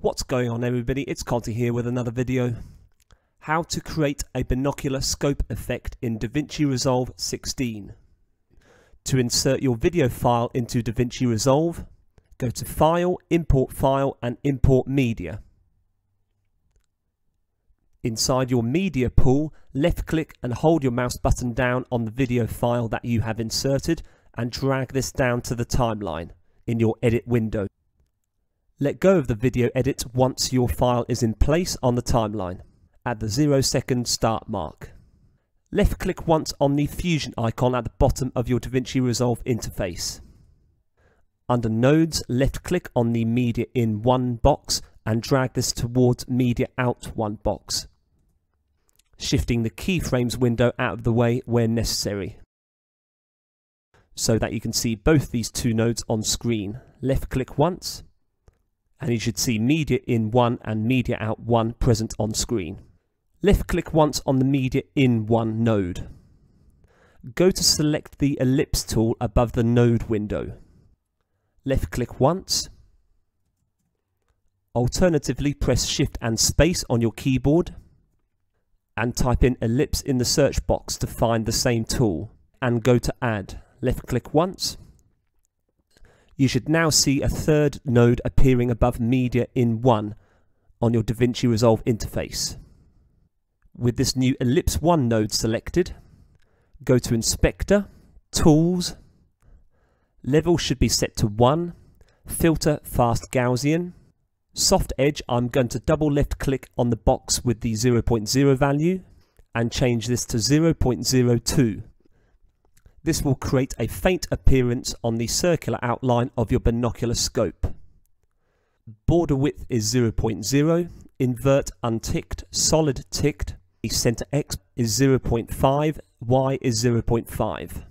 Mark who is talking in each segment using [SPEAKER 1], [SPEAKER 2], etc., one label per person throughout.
[SPEAKER 1] What's going on everybody, it's Conti here with another video. How to create a binocular scope effect in DaVinci Resolve 16. To insert your video file into DaVinci Resolve, go to File, Import File and Import Media. Inside your media pool, left click and hold your mouse button down on the video file that you have inserted and drag this down to the timeline in your edit window. Let go of the video edit once your file is in place on the timeline at the 0 second start mark. Left click once on the Fusion icon at the bottom of your DaVinci Resolve interface. Under Nodes, left click on the Media in 1 box and drag this towards Media Out 1 box, shifting the keyframes window out of the way where necessary so that you can see both these two nodes on screen. Left click once and you should see media in 1 and media out 1 present on screen. Left click once on the media in 1 node. Go to select the ellipse tool above the node window. Left click once. Alternatively press shift and space on your keyboard and type in ellipse in the search box to find the same tool and go to add. Left click once you should now see a third node appearing above Media in 1 on your DaVinci Resolve interface. With this new Ellipse 1 node selected, go to Inspector, Tools, Level should be set to 1, Filter Fast Gaussian, Soft Edge I'm going to double left click on the box with the 0.0 value and change this to 0.02. This will create a faint appearance on the circular outline of your binocular scope. Border width is 0.0, invert unticked, solid ticked, the center X is 0.5, Y is 0.5.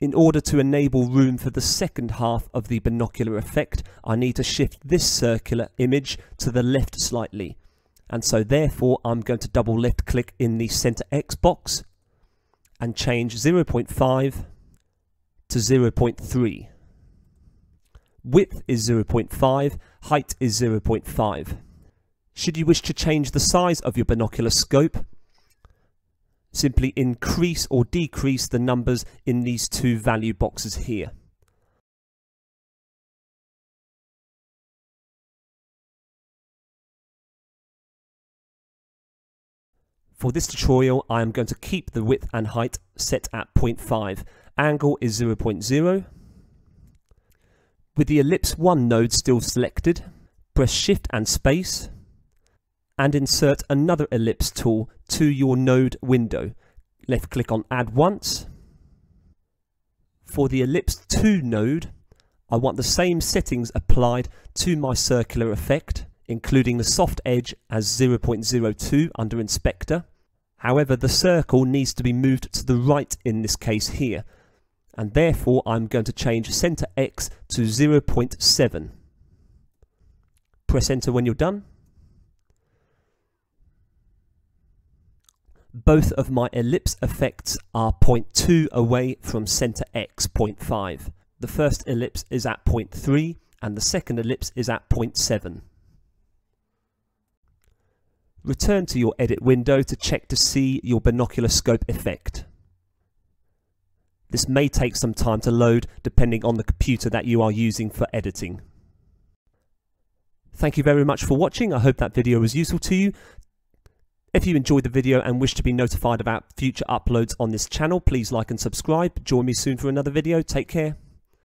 [SPEAKER 1] In order to enable room for the second half of the binocular effect, I need to shift this circular image to the left slightly. And so therefore I'm going to double left click in the center X box and change 0.5 to 0.3. Width is 0.5, height is 0.5. Should you wish to change the size of your binocular scope, simply increase or decrease the numbers in these two value boxes here. For this tutorial, I am going to keep the width and height set at 0.5. Angle is 0.0. With the ellipse 1 node still selected, press shift and space and insert another ellipse tool to your node window. Left click on add once. For the ellipse 2 node, I want the same settings applied to my circular effect, including the soft edge as 0.02 under inspector However, the circle needs to be moved to the right in this case here, and therefore I'm going to change center X to 0.7. Press enter when you're done. Both of my ellipse effects are 0.2 away from center X, 0.5. The first ellipse is at 0.3 and the second ellipse is at 0.7. Return to your edit window to check to see your binocular scope effect. This may take some time to load depending on the computer that you are using for editing. Thank you very much for watching. I hope that video was useful to you. If you enjoyed the video and wish to be notified about future uploads on this channel, please like and subscribe. Join me soon for another video. Take care.